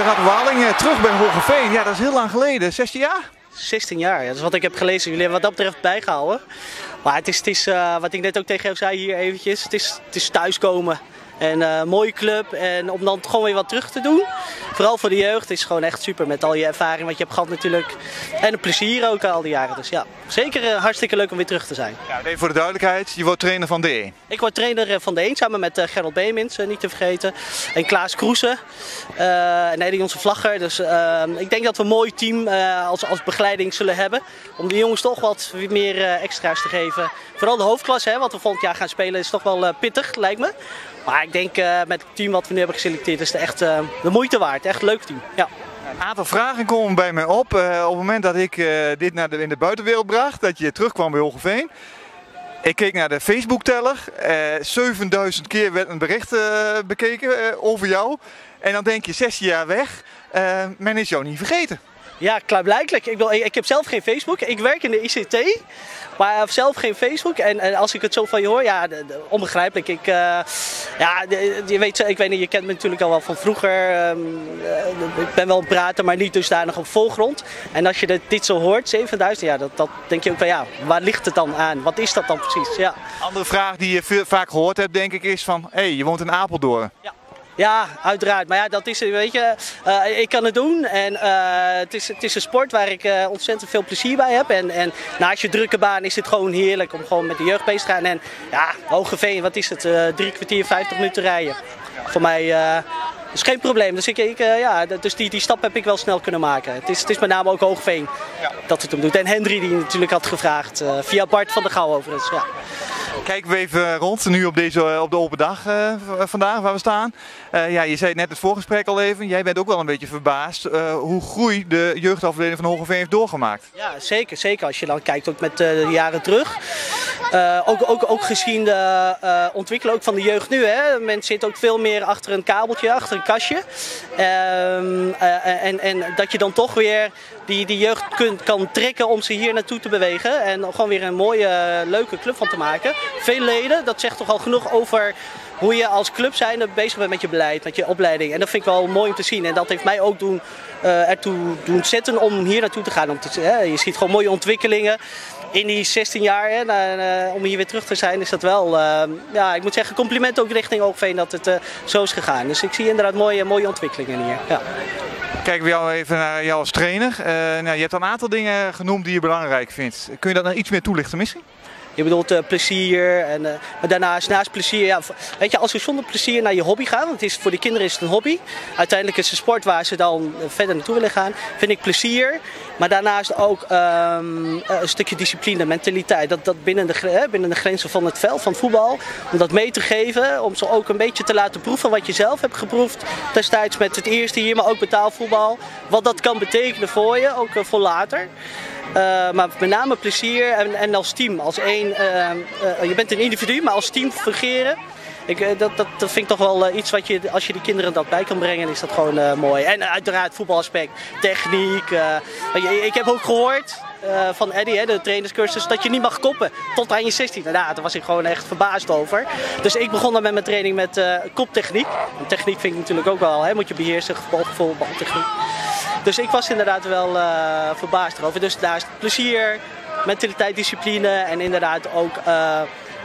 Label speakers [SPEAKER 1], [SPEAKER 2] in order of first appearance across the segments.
[SPEAKER 1] Radwaling, eh, terug bij Hogeveen. Ja, dat is heel lang geleden. 16 jaar?
[SPEAKER 2] 16 jaar, ja, dat is wat ik heb gelezen. Jullie hebben wat dat betreft bijgehouden. Maar het is, het is eh, wat ik net ook tegen jou zei hier eventjes, het is, het is thuiskomen. En eh mooie club en om dan gewoon weer wat terug te doen. Vooral voor de jeugd is gewoon echt super met al je ervaring wat je hebt gehad natuurlijk. En het plezier ook al die jaren. Dus ja, zeker eh, hartstikke leuk om weer terug te zijn.
[SPEAKER 1] Ja, even voor de duidelijkheid, je wordt trainer van de
[SPEAKER 2] Ik word trainer eh, van de 1 samen met eh, Gerald Beemins, niet te vergeten. En Klaas Kroesen. eh en onze vlagger. Dus eh, ik denk dat we een mooi team als, als begeleiding zullen hebben. Om de jongens toch wat meer extra's te geven. Vooral de hoofdklasse, hè, wat we volgend jaar gaan spelen, is toch wel pittig, lijkt me. Maar ik denk met het team wat we nu hebben geselecteerd, is het echt de moeite waard. Echt leuk team. Ja.
[SPEAKER 1] Een aantal vragen komen bij mij op. Eh, op het moment dat ik eh, dit naar de, in de buitenwereld bracht, dat je terugkwam bij Hogeveen. Ik keek naar de Facebook-teller. Eh 7000 keer werd een bericht bekeken over jou. En dan denk je 16 jaar weg. Men is jou niet vergeten.
[SPEAKER 2] Ja, klaarblijkelijk. Ik, wil, ik, ik heb zelf geen Facebook. Ik werk in de ICT, maar heb zelf geen Facebook. En, en als ik het zo van je hoor, ja, de- de- onbegrijpelijk. Ik, eh, ja, de- je weet, ik weet niet, je kent me natuurlijk al wel van vroeger. Ehm, eh, ik ben wel een prater, maar niet dusdanig op volgrond. En als je dit, dit zo hoort, 7000, ja, dat, dat denk je ook van ja, waar ligt het dan aan? Wat is dat dan precies? Ja.
[SPEAKER 1] Andere vraag die je vaak gehoord hebt, denk ik, is van... Hé, hey, je woont in Apeldoorn.
[SPEAKER 2] Ja, uiteraard. Maar ja, dat is, weet je, eh, ik kan het doen. En eh, het, is, het is een sport waar ik eh, ontzettend veel plezier bij heb. En, en naast je drukke baan is het gewoon heerlijk om gewoon met de jeugd bezig te gaan. En ja, Hogeveen, wat is het? drie kwartier, vijftig minuten rijden. Voor mij is geen probleem. Dus, ik, ik, ja, dus die, die stap heb ik wel snel kunnen maken. Het is, het is met name ook Hoogveen dat het hem doet. En Hendry die natuurlijk had gevraagd. via Bart van der Gouw overigens. Ja.
[SPEAKER 1] Kijken we even rond, nu op, deze, op de open dag eh, v- vandaag waar we staan. Eh, ja, je zei net het voorgesprek al even. Jij bent ook wel een beetje verbaasd eh, hoe groei de jeugdafdeling van Hogeveen heeft doorgemaakt.
[SPEAKER 2] Ja, zeker. Zeker als je dan kijkt ook met eh, de jaren terug. Eh, ook, ook, ook gezien de eh, ontwikkeling ook van de jeugd nu. Hè. Men zit ook veel meer achter een kabeltje, achter een kastje. Ehm, eh, en, en dat je dan toch weer die, die jeugd kunt, kan trekken om ze hier naartoe te bewegen. En gewoon weer een mooie, leuke club van te maken. Veel leden, dat zegt toch al genoeg over hoe je als club zijnde bezig bent met je beleid, met je opleiding. En dat vind ik wel mooi om te zien. En dat heeft mij ook doen, eh, ertoe doen zetten om hier naartoe te gaan. Om te, je ziet gewoon mooie ontwikkelingen. In die 16 jaar, hè, na- eh, om hier weer terug te zijn, is dat wel, eh, ja, ik moet zeggen, compliment ook richting Oogveen dat het zo is gegaan. Dus ik zie inderdaad mooie, mooie ontwikkelingen hier. Ja.
[SPEAKER 1] Kijken we even naar jou als trainer. Nou, je hebt een aantal dingen genoemd die je belangrijk vindt. Kun je dat nou iets meer toelichten misschien?
[SPEAKER 2] Je bedoelt eh, plezier en eh, maar daarnaast naast plezier, ja, weet je, als we zonder plezier naar je hobby gaan, want het is, voor de kinderen is het een hobby. Uiteindelijk is het een sport waar ze dan eh, verder naartoe willen gaan. Vind ik plezier, maar daarnaast ook ehm, eh, een stukje discipline, mentaliteit. Dat, dat binnen, de, binnen de grenzen van het veld, van voetbal, om dat mee te geven, om ze ook een beetje te laten proeven wat je zelf hebt geproefd destijds met het eerste hier, maar ook betaalvoetbal. Wat dat kan betekenen voor je, ook voor later. Uh, maar met name plezier en, en als team. Als één, uh, uh, je bent een individu, maar als team fungeren. Ik, dat, dat, dat vind ik toch wel iets wat je, als je die kinderen dat bij kan brengen, is dat gewoon mooi. En uiteraard voetbalaspect, techniek. ik heb ook gehoord van Eddie, hè, de trainerscursus, dat je niet mag koppen tot aan je 16. Nou, daar was ik gewoon echt verbaasd over. Dus ik begon dan met mijn training met koptechniek. Techniek vind ik natuurlijk ook wel, hè, moet je beheersen, balgevoel, baltechniek. Dus ik was inderdaad wel uh, verbaasd erover. Dus daar is plezieer, mentaliteit, discipline en inderdaad ook uh,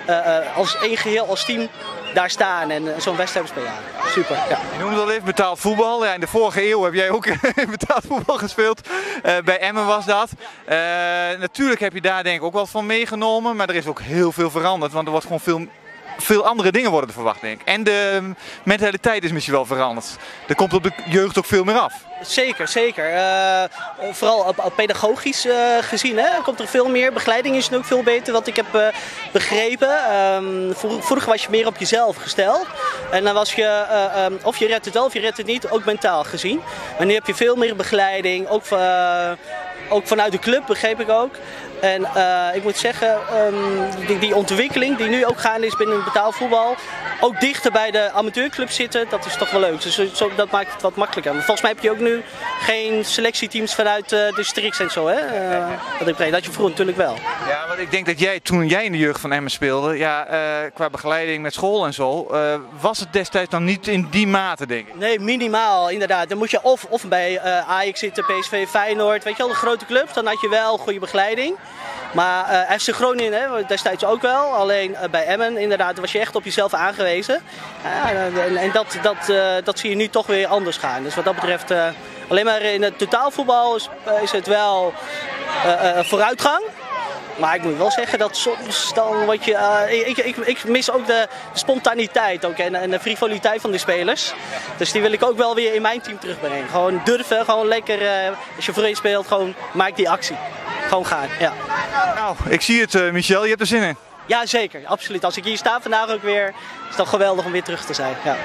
[SPEAKER 2] uh, als één geheel, als team daar staan en zo'n wedstrijd spelen. Super. Ja.
[SPEAKER 1] Je noemde al even betaald voetbal. Ja, in de vorige eeuw heb jij ook betaald voetbal gespeeld. bij Emmen was dat. natuurlijk heb je daar denk ik ook wat van meegenomen, maar er is ook heel veel veranderd, want er wordt gewoon veel veel andere dingen worden verwacht, denk ik. En de mentaliteit is misschien wel veranderd. Er komt op de jeugd ook veel meer af.
[SPEAKER 2] Zeker, zeker. Uh, vooral pedagogisch uh, gezien hè, komt er veel meer. Begeleiding is nu ook veel beter, wat ik heb uh, begrepen. Um, vroeger was je meer op jezelf gesteld. En dan was je, um, of je redt het wel of je redt het niet, ook mentaal gezien. Maar nu heb je veel meer begeleiding. Ook ook vanuit de club, begreep ik ook. En uh, ik moet zeggen, um, die, die, ontwikkeling die nu ook gaande is binnen het betaalvoetbal, ook dichter bij de amateurclub zitten, dat is toch wel leuk. Dus zo, dat maakt het wat makkelijker. Maar volgens mij heb je ook nu geen selectieteams vanuit uh, de Strix en zo, hè? Uh, dat, ik, dat je vroeger natuurlijk wel.
[SPEAKER 1] Ja, want ik denk dat jij toen jij in de jeugd van Emmen speelde, ja, qua begeleiding met school en zo, was het destijds dan niet in die mate, denk ik?
[SPEAKER 2] Nee, minimaal, inderdaad. Dan moet je of, of bij Ajax zitten, PSV, Feyenoord, weet je wel, de grote clubs, dan had je wel goede begeleiding. Maar uh, FC Groningen hè, destijds ook wel. Alleen uh, bij Emmen inderdaad was je echt op jezelf aangewezen. En, en dat, dat, dat zie je nu toch weer anders gaan. Dus wat dat betreft, alleen maar in het totaalvoetbal is, is het wel vooruitgang. Maar ik moet wel zeggen dat soms dan wat je. Uh, ik, ik, ik, mis ook de, spontaniteit ook en, en, de frivoliteit van de spelers. Dus die wil ik ook wel weer in mijn team terugbrengen. Gewoon durven, gewoon lekker. Uh, als je voor speelt, gewoon maak die actie gewoon gaan. Ja.
[SPEAKER 1] Nou, ik zie het, uh, Michel. Je hebt er zin in.
[SPEAKER 2] Ja, zeker. Absoluut. Als ik hier sta vandaag ook weer, is het toch geweldig om weer terug te zijn. Ja.